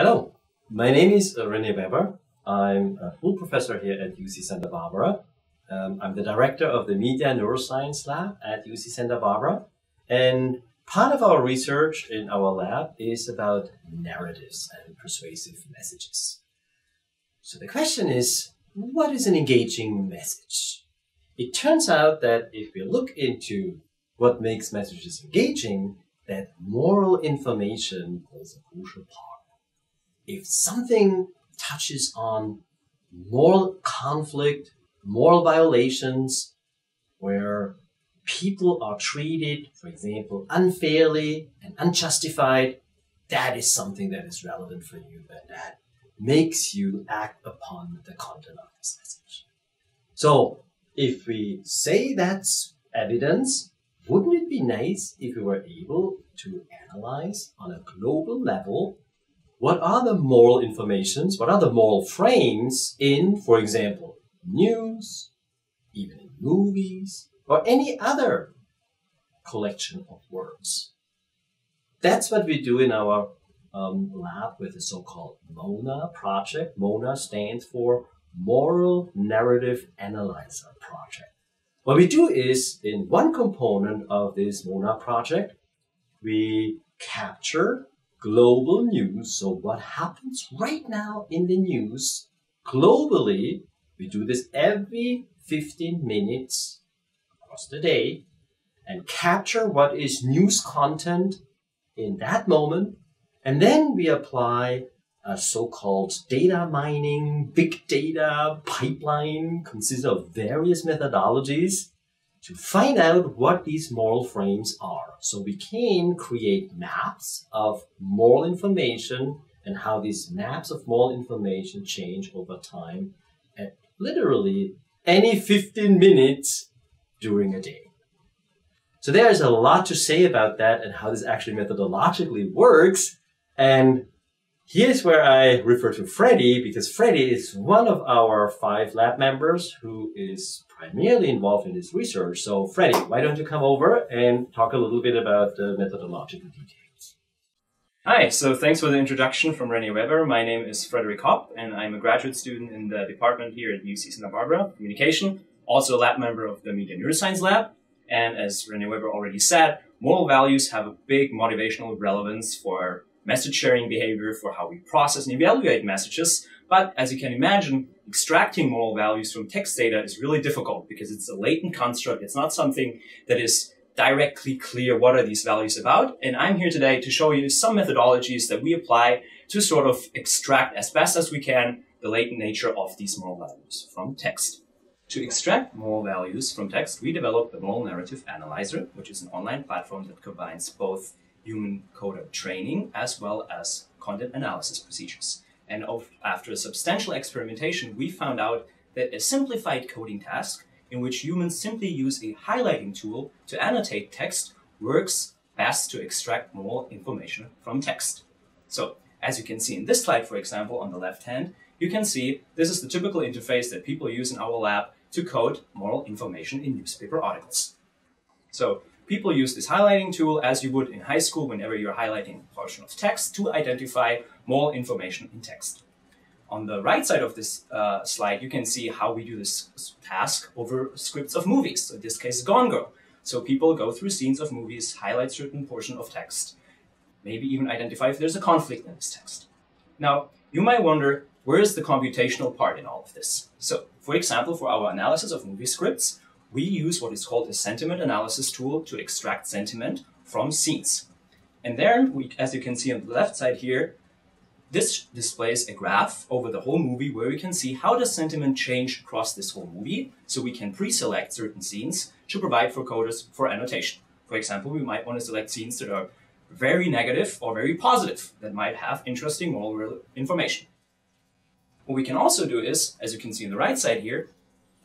Hello, my name is uh, Rene Weber. I'm a full professor here at UC Santa Barbara. Um, I'm the director of the Media Neuroscience Lab at UC Santa Barbara. And part of our research in our lab is about narratives and persuasive messages. So the question is, what is an engaging message? It turns out that if we look into what makes messages engaging, that moral information plays a crucial part if something touches on moral conflict, moral violations, where people are treated, for example, unfairly and unjustified, that is something that is relevant for you and that makes you act upon the content of this message. So, if we say that's evidence, wouldn't it be nice if we were able to analyze on a global level what are the moral informations, what are the moral frames in, for example, news, even in movies, or any other collection of words. That's what we do in our um, lab with the so-called MONA project. MONA stands for Moral Narrative Analyzer Project. What we do is, in one component of this MONA project, we capture global news. So what happens right now in the news globally, we do this every 15 minutes across the day and capture what is news content in that moment. And then we apply a so-called data mining, big data pipeline consists of various methodologies to find out what these moral frames are. So we can create maps of moral information and how these maps of moral information change over time at literally any 15 minutes during a day. So there's a lot to say about that and how this actually methodologically works. And here's where I refer to Freddy because Freddy is one of our five lab members who is primarily involved in this research. So, Freddy, why don't you come over and talk a little bit about the methodological details? Hi, so thanks for the introduction from Rene Weber. My name is Frederick Hopp, and I'm a graduate student in the department here at UC Santa Barbara, Communication, also a lab member of the Media Neuroscience Lab. And as Rene Weber already said, moral values have a big motivational relevance for message sharing behavior, for how we process and evaluate messages. But as you can imagine, extracting moral values from text data is really difficult because it's a latent construct. It's not something that is directly clear what are these values about. And I'm here today to show you some methodologies that we apply to sort of extract as best as we can the latent nature of these moral values from text. To extract moral values from text, we developed the Moral Narrative Analyzer, which is an online platform that combines both human coder training as well as content analysis procedures. And after a substantial experimentation, we found out that a simplified coding task in which humans simply use a highlighting tool to annotate text works best to extract more information from text. So, as you can see in this slide, for example, on the left hand, you can see this is the typical interface that people use in our lab to code moral information in newspaper articles. So, people use this highlighting tool as you would in high school whenever you're highlighting a portion of text to identify more information in text. On the right side of this uh, slide, you can see how we do this task over scripts of movies. So in this case, Gone Girl. So people go through scenes of movies, highlight certain portion of text, maybe even identify if there's a conflict in this text. Now, you might wonder, where is the computational part in all of this? So, for example, for our analysis of movie scripts, we use what is called a sentiment analysis tool to extract sentiment from scenes. And then, we, as you can see on the left side here, this displays a graph over the whole movie where we can see how does sentiment change across this whole movie, so we can pre-select certain scenes to provide for coders for annotation. For example, we might want to select scenes that are very negative or very positive that might have interesting moral information. What we can also do is, as you can see on the right side here,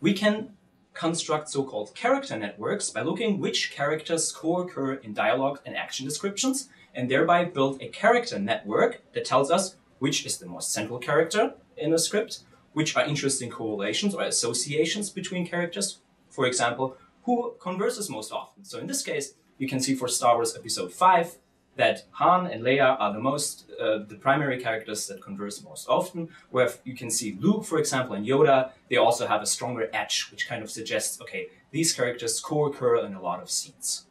we can construct so-called character networks by looking which characters co-occur in dialogue and action descriptions, and thereby build a character network that tells us which is the most central character in a script, which are interesting correlations or associations between characters. For example, who converses most often. So in this case, you can see for Star Wars Episode 5, that Han and Leia are the most, uh, the primary characters that converse most often. Where you can see Luke, for example, and Yoda, they also have a stronger edge, which kind of suggests, okay, these characters co-occur in a lot of scenes.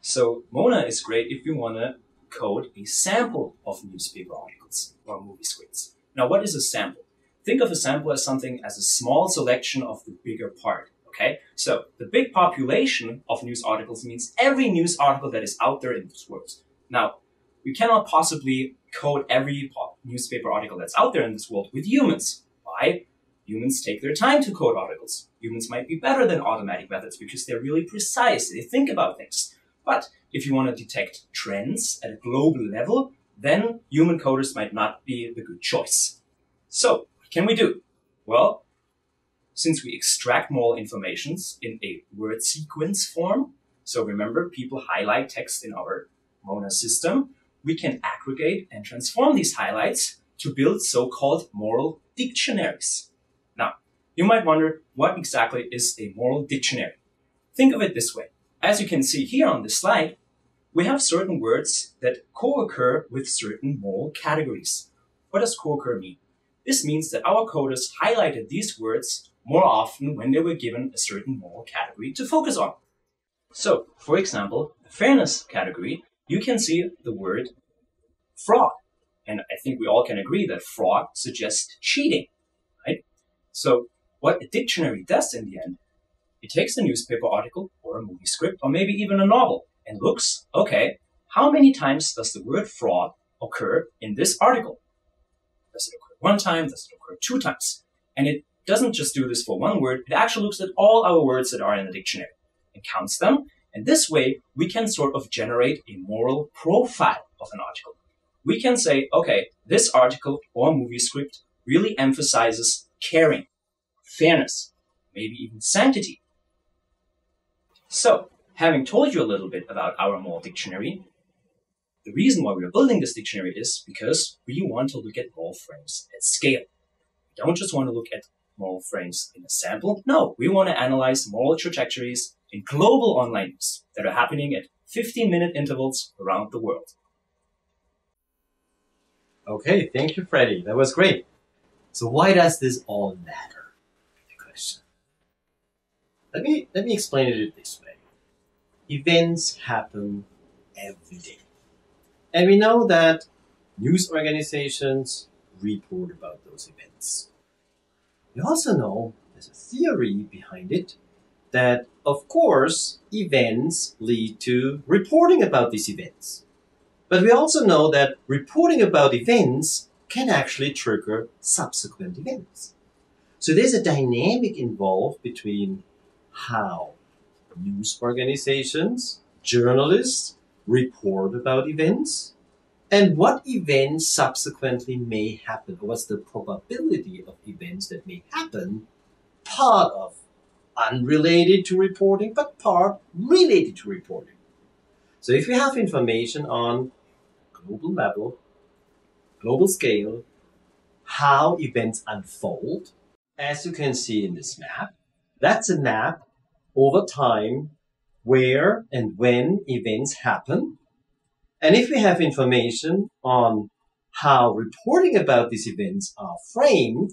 So Mona is great if you want to code a sample of newspaper articles or movie scripts. Now, what is a sample? Think of a sample as something as a small selection of the bigger part. Okay, so the big population of news articles means every news article that is out there in this world. Now, we cannot possibly code every newspaper article that's out there in this world with humans. Why? Humans take their time to code articles. Humans might be better than automatic methods because they're really precise. They think about things. But if you want to detect trends at a global level, then human coders might not be the good choice. So, what can we do? Well, since we extract more informations in a word sequence form, so remember people highlight text in our Mona system, we can aggregate and transform these highlights to build so-called moral dictionaries. Now, you might wonder what exactly is a moral dictionary? Think of it this way. As you can see here on this slide, we have certain words that co-occur with certain moral categories. What does co-occur mean? This means that our coders highlighted these words more often when they were given a certain moral category to focus on. So, for example, the fairness category, you can see the word fraud. And I think we all can agree that fraud suggests cheating, right? So, what a dictionary does in the end it takes a newspaper article or a movie script or maybe even a novel and looks, okay, how many times does the word fraud occur in this article? Does it occur one time? Does it occur two times? And it doesn't just do this for one word, it actually looks at all our words that are in the dictionary and counts them. And this way, we can sort of generate a moral profile of an article. We can say, okay, this article or movie script really emphasizes caring, fairness, maybe even sanctity, so, having told you a little bit about our moral dictionary, the reason why we're building this dictionary is because we want to look at moral frames at scale. We don't just want to look at moral frames in a sample. No, we want to analyze moral trajectories in global online news that are happening at 15 minute intervals around the world. Okay, thank you, Freddie. That was great. So why does this all matter? The question. Let me let me explain it this way. Events happen every day. And we know that news organizations report about those events. We also know there's a theory behind it that, of course, events lead to reporting about these events. But we also know that reporting about events can actually trigger subsequent events. So there's a dynamic involved between how news organizations, journalists report about events, and what events subsequently may happen, or what's the probability of events that may happen, part of unrelated to reporting, but part related to reporting. So if you have information on global level, global scale, how events unfold, as you can see in this map, that's a map over time where and when events happen. And if we have information on how reporting about these events are framed,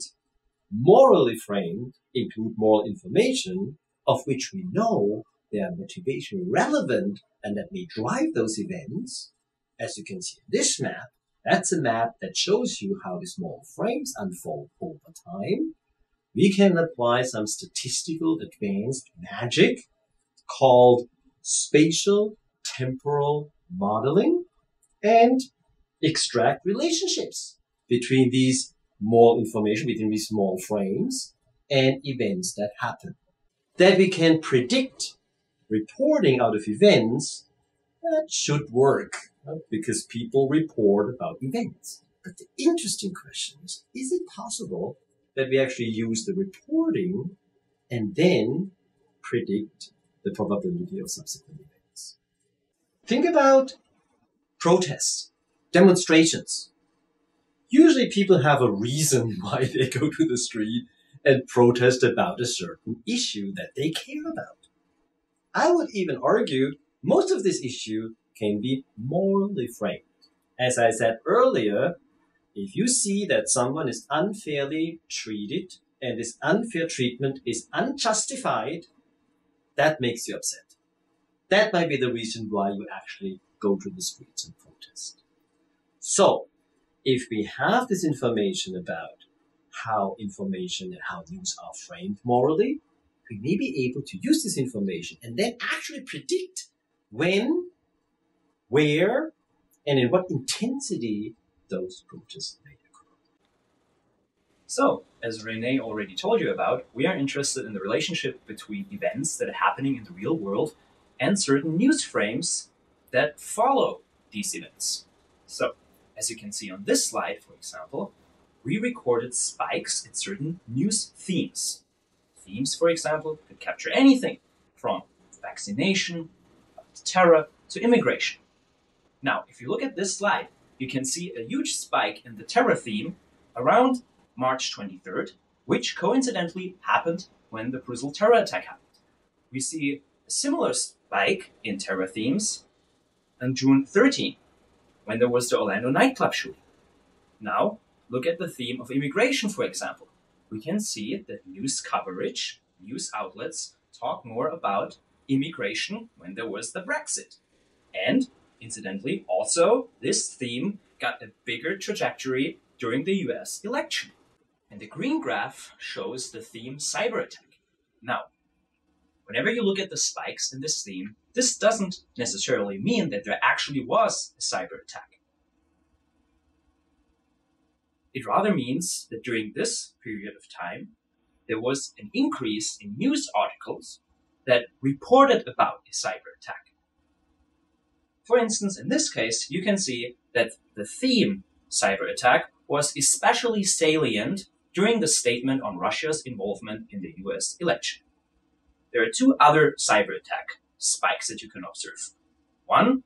morally framed, include moral information of which we know they are motivation relevant and that may drive those events, as you can see in this map, that's a map that shows you how these moral frames unfold over time. We can apply some statistical advanced magic called spatial temporal modeling and extract relationships between these small information, within these small frames and events that happen. That we can predict reporting out of events that should work right? because people report about events. But the interesting question is, is it possible that we actually use the reporting and then predict the probability of subsequent events. Think about protests, demonstrations. Usually people have a reason why they go to the street and protest about a certain issue that they care about. I would even argue most of this issue can be morally framed. As I said earlier, if you see that someone is unfairly treated and this unfair treatment is unjustified, that makes you upset. That might be the reason why you actually go to the streets and protest. So, if we have this information about how information and how news are framed morally, we may be able to use this information and then actually predict when, where, and in what intensity those protests may occur. So, as Rene already told you about, we are interested in the relationship between events that are happening in the real world and certain news frames that follow these events. So, as you can see on this slide, for example, we recorded spikes in certain news themes. Themes, for example, could capture anything from vaccination, to terror, to immigration. Now, if you look at this slide, you can see a huge spike in the terror theme around March 23rd, which coincidentally happened when the Brussels terror attack happened. We see a similar spike in terror themes on June 13, when there was the Orlando nightclub shooting. Now, look at the theme of immigration, for example. We can see that news coverage, news outlets talk more about immigration when there was the Brexit. And incidentally, also, this theme got a bigger trajectory during the US election. And the green graph shows the theme cyber attack. Now, whenever you look at the spikes in this theme, this doesn't necessarily mean that there actually was a cyber attack. It rather means that during this period of time, there was an increase in news articles that reported about a cyber attack. For instance, in this case, you can see that the theme cyber attack was especially salient during the statement on Russia's involvement in the US election. There are two other cyber attack spikes that you can observe. One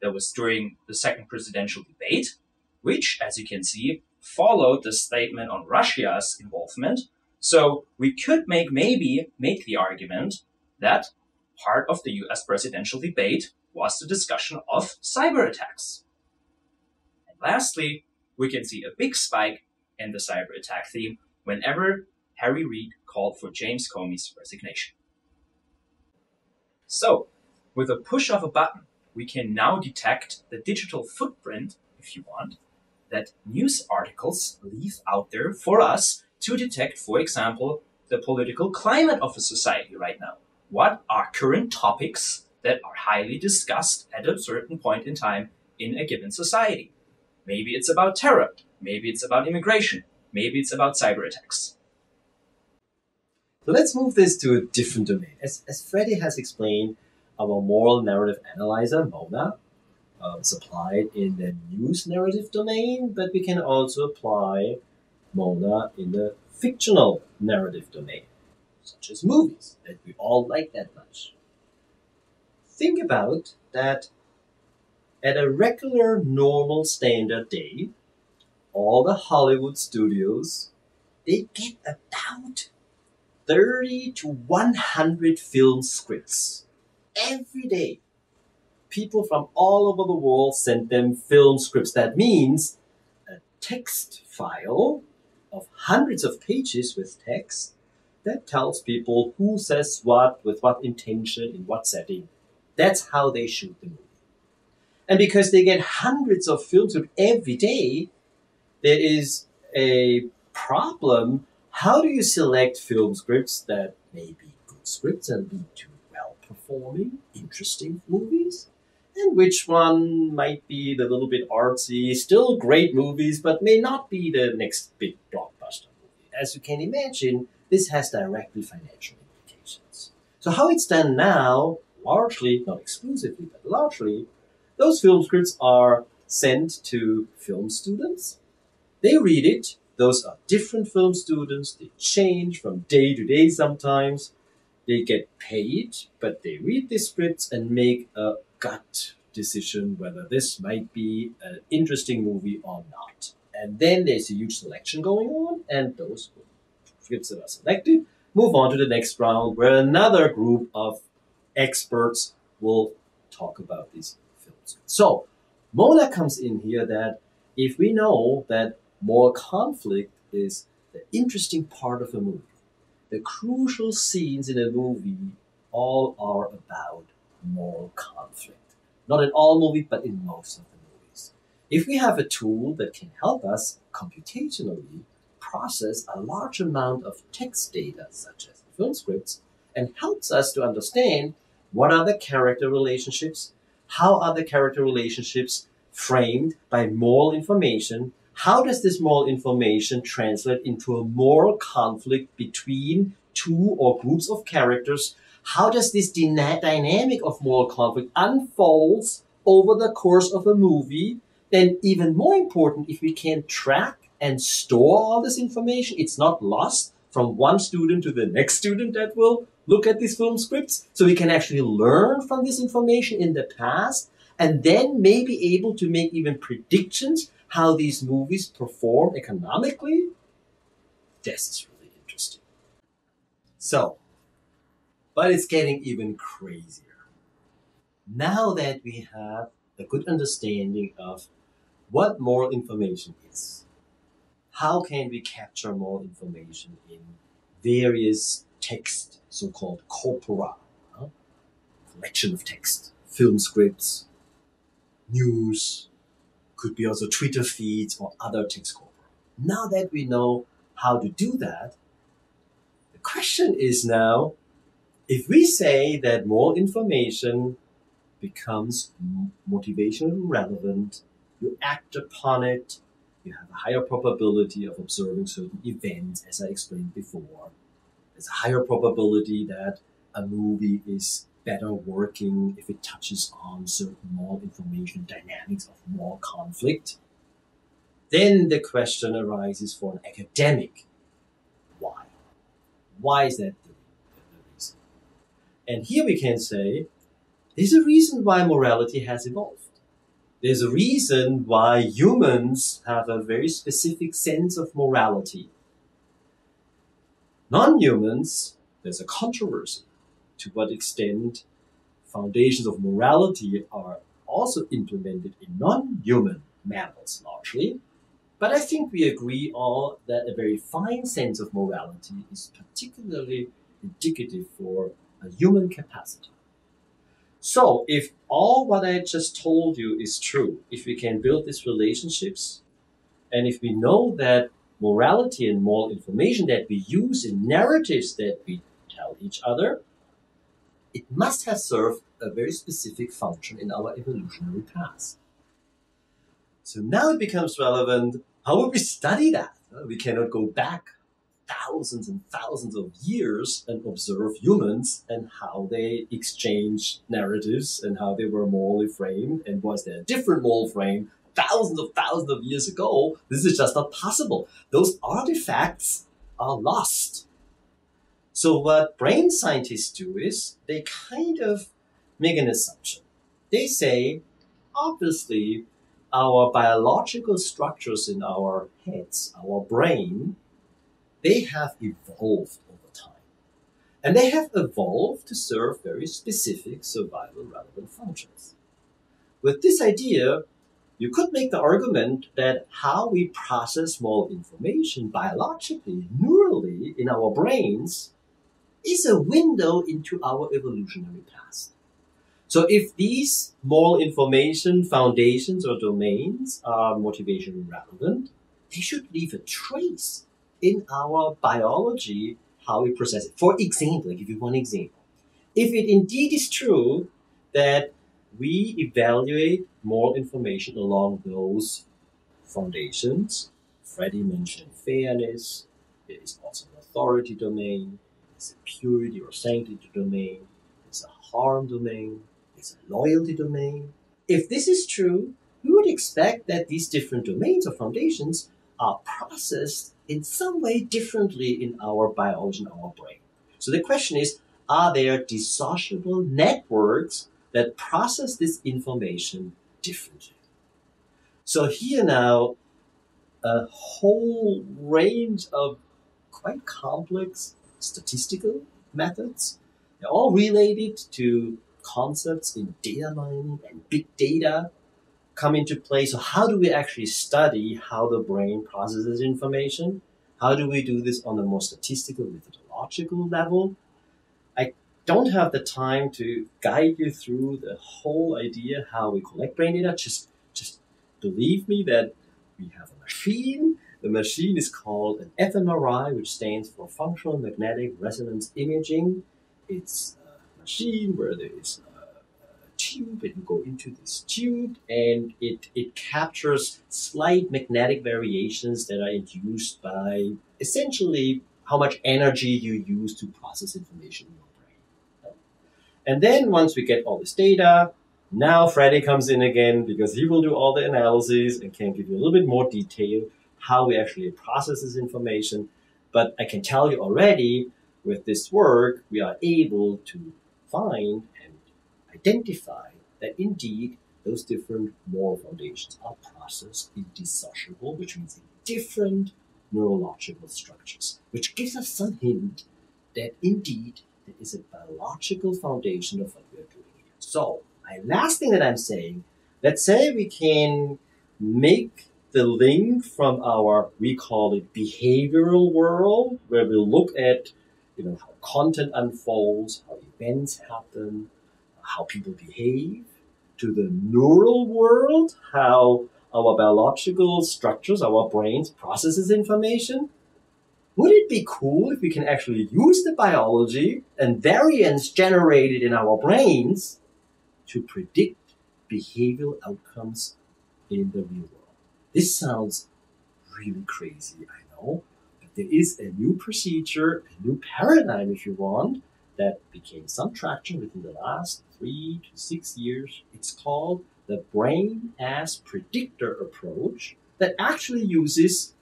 that was during the second presidential debate, which, as you can see, followed the statement on Russia's involvement. So we could make maybe make the argument that part of the US presidential debate was the discussion of cyber attacks. And lastly, we can see a big spike in the cyber attack theme whenever Harry Reid called for James Comey's resignation. So, with a push of a button, we can now detect the digital footprint, if you want, that news articles leave out there for us to detect, for example, the political climate of a society right now. What are current topics that are highly discussed at a certain point in time in a given society? Maybe it's about terror. Maybe it's about immigration. Maybe it's about cyber attacks. So let's move this to a different domain. As, as Freddie has explained, our moral narrative analyzer, MONA, um, supplied in the news narrative domain, but we can also apply MONA in the fictional narrative domain, such as movies that we all like that much. Think about that at a regular, normal, standard day, all the Hollywood studios, they get about 30 to 100 film scripts every day people from all over the world sent them film scripts. That means a text file of hundreds of pages with text that tells people who says what, with what intention, in what setting. That's how they shoot the movie. And because they get hundreds of films every day, there is a problem. How do you select film scripts that may be good scripts and lead to well performing, interesting movies? and which one might be the little bit artsy, still great movies, but may not be the next big blockbuster movie. As you can imagine, this has directly financial implications. So how it's done now, largely, not exclusively, but largely, those film scripts are sent to film students. They read it. Those are different film students. They change from day to day sometimes. They get paid, but they read the scripts and make a gut decision whether this might be an interesting movie or not. And then there's a huge selection going on, and those scripts that are selected move on to the next round where another group of experts will talk about these films. So Mona comes in here that if we know that moral conflict is the interesting part of a movie, the crucial scenes in a movie all are about moral conflict. Not in all movies, but in most of the movies. If we have a tool that can help us computationally process a large amount of text data, such as film scripts, and helps us to understand what are the character relationships, how are the character relationships framed by moral information, how does this moral information translate into a moral conflict between two or groups of characters? How does this dyna- dynamic of moral conflict unfolds over the course of a movie? Then even more important, if we can track and store all this information, it's not lost from one student to the next student that will look at these film scripts. So we can actually learn from this information in the past and then may be able to make even predictions how these movies perform economically. This is really interesting. So, but it's getting even crazier. Now that we have a good understanding of what moral information is, how can we capture moral information in various text, so-called corpora, huh? collection of text, film scripts, news, could be also Twitter feeds or other things. Now that we know how to do that, the question is now, if we say that more information becomes motivationally relevant, you act upon it, you have a higher probability of observing certain events, as I explained before. There's a higher probability that a movie is better working if it touches on certain moral information dynamics of moral conflict. Then the question arises for an academic. Why? Why is that the, reason? And here we can say, there's a reason why morality has evolved. There's a reason why humans have a very specific sense of morality. Non-humans, there's a controversy to what extent foundations of morality are also implemented in non-human mammals largely. But I think we agree all that a very fine sense of morality is particularly indicative for a human capacity. So if all what I just told you is true, if we can build these relationships, and if we know that morality and moral information that we use in narratives that we tell each other, it must have served a very specific function in our evolutionary past. So now it becomes relevant. How would we study that? We cannot go back thousands and thousands of years and observe humans and how they exchange narratives and how they were morally framed and was there a different moral frame thousands of thousands of years ago. This is just not possible. Those artifacts are lost. So what brain scientists do is they kind of make an assumption. They say, obviously, our biological structures in our heads, our brain, they have evolved over time. And they have evolved to serve very specific survival relevant functions. With this idea, you could make the argument that how we process more information biologically, neurally in our brains is a window into our evolutionary past. So if these moral information foundations or domains are motivation relevant, they should leave a trace in our biology how we process it. For example, I'll give you one example. If it indeed is true that we evaluate moral information along those foundations, Freddie mentioned fairness, there is also an authority domain, there's a purity or sanctity domain, It's a harm domain, It's a loyalty domain. If this is true, we would expect that these different domains or foundations are processed in some way differently in our biology and our brain. So the question is, are there dissociable networks that process this information differently? So here now, a whole range of quite complex statistical methods. They're all related to concepts in data mining and big data come into play. So how do we actually study how the brain processes information? How do we do this on a more statistical, methodological level? I don't have the time to guide you through the whole idea how we collect brain data. Just, just believe me that we have a machine. The machine is called an fMRI, which stands for Functional Magnetic Resonance Imaging. It's a machine where there is a tube and you go into this tube and it, it captures slight magnetic variations that are induced by essentially how much energy you use to process information in your brain. And then once we get all this data, now Freddy comes in again because he will do all the analyses and can give you a little bit more detail how we actually process this information. But I can tell you already with this work, we are able to find and identify that indeed those different moral foundations are processed indissociable, which means in different neurological structures, which gives us some hint that indeed there is a biological foundation of what we are doing here. So, my last thing that I'm saying, let's say we can make the link from our, we call it behavioral world, where we look at, you know, how content unfolds, how events happen, how people behave, to the neural world, how our biological structures, our brains processes information. Would it be cool if we can actually use the biology and variants generated in our brains to predict behavioral outcomes in the real world? This sounds really crazy, I know, but there is a new procedure, a new paradigm, if you want, that became some traction within the last three to six years. It's called the brain as predictor approach that actually uses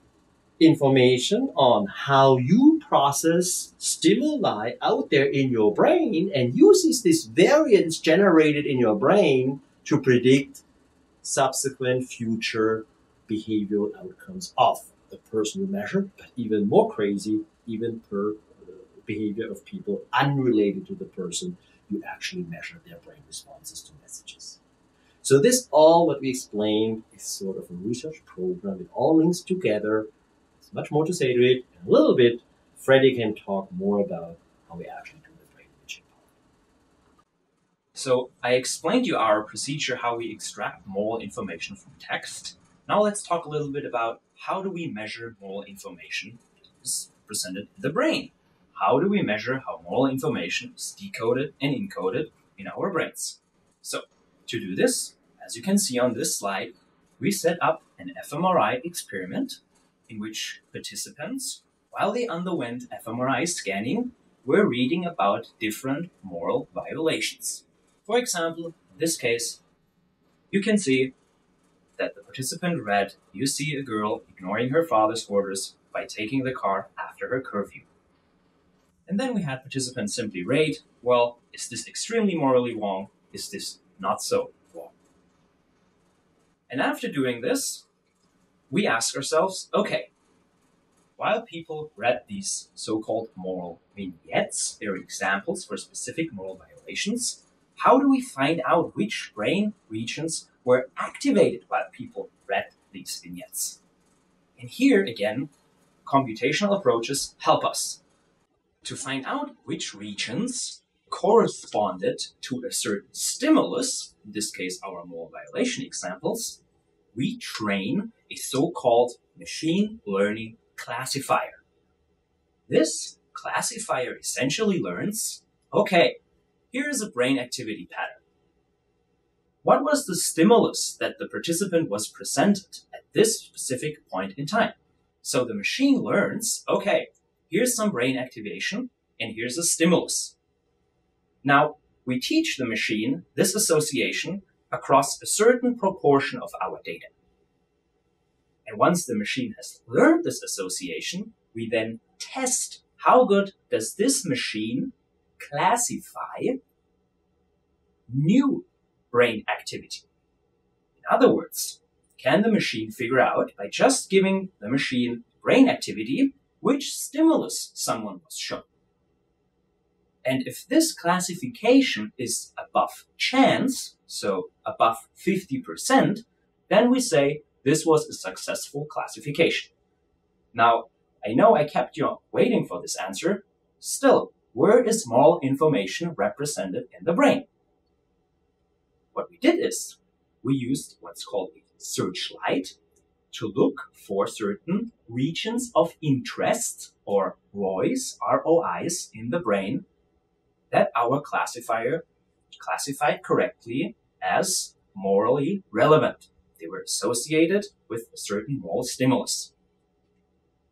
information on how you process stimuli out there in your brain and uses this variance generated in your brain to predict subsequent future behavioral outcomes of the person you measure, but even more crazy, even per uh, behavior of people unrelated to the person you actually measure their brain responses to messages. So this all what we explained is sort of a research program. It all links together. There's much more to say to it. In a little bit, Freddy can talk more about how we actually do the brain imaging. So I explained you our procedure how we extract moral information from text. Now let's talk a little bit about how do we measure moral information is presented in the brain how do we measure how moral information is decoded and encoded in our brains? So, to do this, as you can see on this slide, we set up an fMRI experiment in which participants, while they underwent fMRI scanning, were reading about different moral violations. For example, in this case, you can see that the participant read, You see a girl ignoring her father's orders by taking the car after her curfew. And then we had participants simply rate, well, is this extremely morally wrong? Is this not so wrong? And after doing this, we ask ourselves, okay, while people read these so-called moral vignettes, they're examples for specific moral violations, how do we find out which brain regions were activated while people read these vignettes? And here again, computational approaches help us to find out which regions corresponded to a certain stimulus, in this case our moral violation examples, we train a so-called machine learning classifier. This classifier essentially learns, okay, here is a brain activity pattern. What was the stimulus that the participant was presented at this specific point in time? So the machine learns, okay, here's some brain activation, and here's a stimulus. Now, we teach the machine this association across a certain proportion of our data. And once the machine has learned this association, we then test how good does this machine classify new brain activity. In other words, can the machine figure out by just giving the machine brain activity which stimulus someone was shown. And if this classification is above chance, so above 50%, then we say this was a successful classification. Now, I know I kept you waiting for this answer. Still, where is moral information represented in the brain? What we did is we used what's called a searchlight to look for certain regions of interest or ROIs, ROIs in the brain that our classifier classified correctly as morally relevant. They were associated with a certain moral stimulus.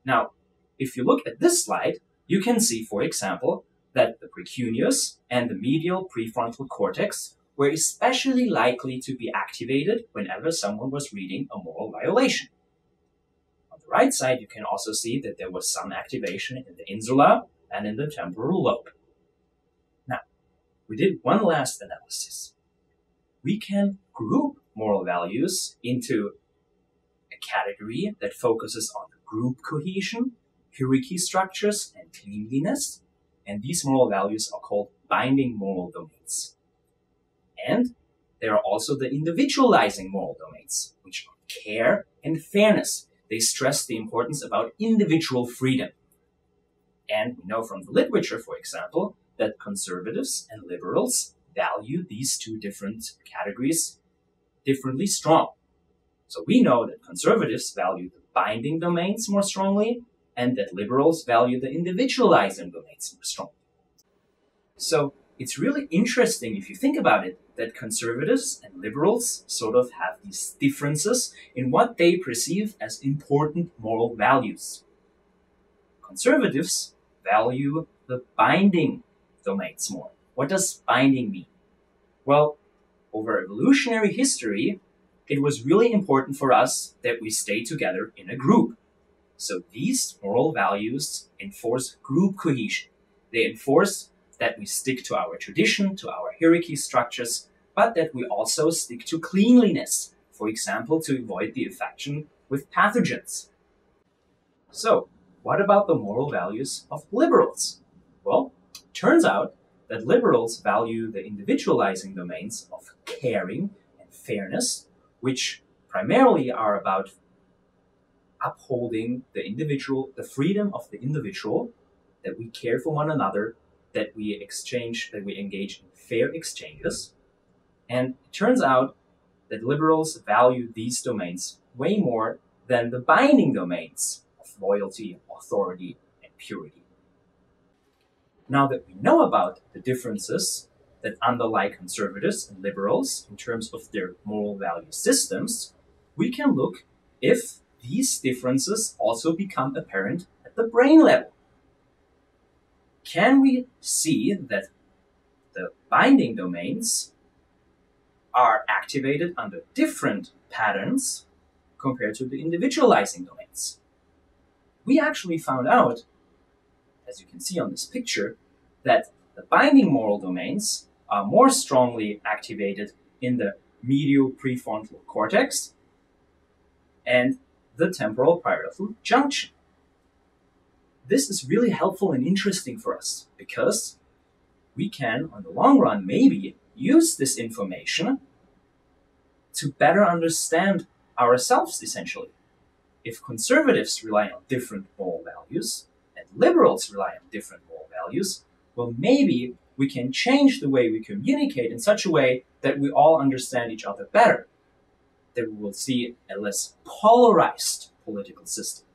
Now, if you look at this slide, you can see, for example, that the precuneus and the medial prefrontal cortex were especially likely to be activated whenever someone was reading a moral violation. On the right side, you can also see that there was some activation in the insula and in the temporal lobe. Now, we did one last analysis. We can group moral values into a category that focuses on group cohesion, hierarchy structures, and cleanliness. And these moral values are called binding moral domains. And there are also the individualizing moral domains, which are care and fairness. They stress the importance about individual freedom. And we know from the literature, for example, that conservatives and liberals value these two different categories differently strong. So we know that conservatives value the binding domains more strongly and that liberals value the individualizing domains more strongly. So it's really interesting if you think about it that conservatives and liberals sort of have these differences in what they perceive as important moral values. Conservatives value the binding domains more. What does binding mean? Well, over evolutionary history, it was really important for us that we stay together in a group. So these moral values enforce group cohesion. They enforce that we stick to our tradition, to our hierarchy structures, but that we also stick to cleanliness, for example, to avoid the infection with pathogens. So, what about the moral values of liberals? Well, turns out that liberals value the individualizing domains of caring and fairness, which primarily are about upholding the individual, the freedom of the individual, that we care for one another, that we exchange, that we engage in fair exchanges. And it turns out that liberals value these domains way more than the binding domains of loyalty, authority, and purity. Now that we know about the differences that underlie conservatives and liberals in terms of their moral value systems, we can look if these differences also become apparent at the brain level. Can we see that the binding domains are activated under different patterns compared to the individualizing domains? We actually found out, as you can see on this picture, that the binding moral domains are more strongly activated in the medial prefrontal cortex and the temporal parietal junction. This is really helpful and interesting for us because we can, on the long run, maybe use this information to better understand ourselves, essentially. If conservatives rely on different moral values and liberals rely on different moral values, well, maybe we can change the way we communicate in such a way that we all understand each other better that we will see a less polarized political system.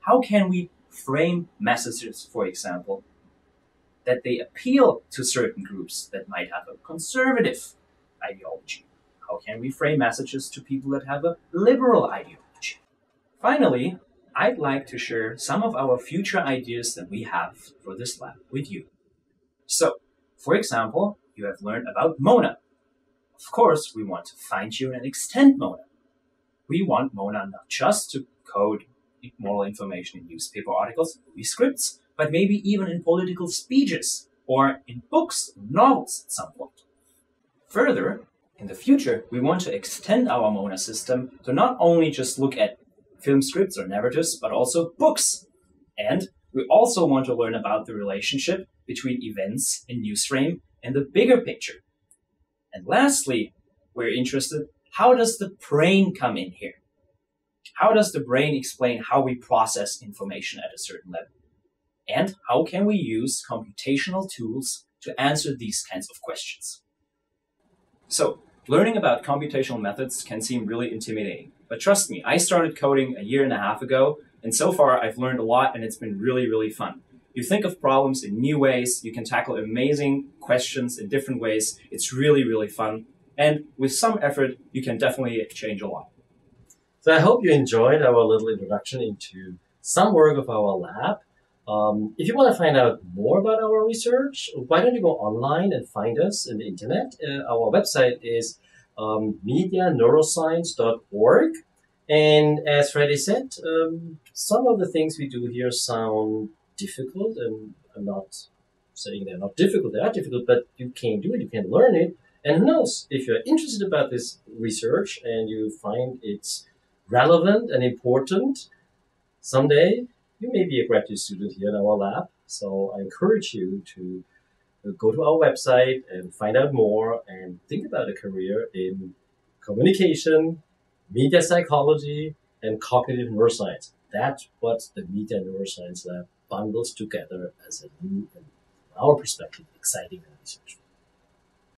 How can we frame messages, for example, that they appeal to certain groups that might have a conservative ideology? How can we frame messages to people that have a liberal ideology? Finally, I'd like to share some of our future ideas that we have for this lab with you. So, for example, you have learned about Mona, of course, we want to fine tune and extend Mona. We want Mona not just to code moral information in newspaper articles, movie scripts, but maybe even in political speeches or in books, novels at some point. Further, in the future, we want to extend our Mona system to not only just look at film scripts or narratives, but also books. And We also want to learn about the relationship between events and newsframe and the bigger picture. And lastly, we're interested, how does the brain come in here? How does the brain explain how we process information at a certain level? And how can we use computational tools to answer these kinds of questions? So, learning about computational methods can seem really intimidating. But trust me, I started coding a year and a half ago, and so far I've learned a lot and it's been really, really fun. You think of problems in new ways, you can tackle amazing questions in different ways. It's really, really fun. And with some effort, you can definitely change a lot. So I hope you enjoyed our little introduction into some work of our lab. Um, if you want to find out more about our research, why don't you go online and find us in the internet? Uh, our website is um, medianeuroscience.org. And as Freddie said, um, some of the things we do here sound difficult, and I'm not saying they're not difficult, they are difficult, but you can do it, you can learn it. And who knows, if you're interested about this research and you find it's relevant and important, someday you may be a graduate student here in our lab. So I encourage you to go to our website and find out more and think about a career in communication, media psychology, and cognitive neuroscience. That's what the Media Neuroscience Lab bundles together as a new, from our perspective, exciting research.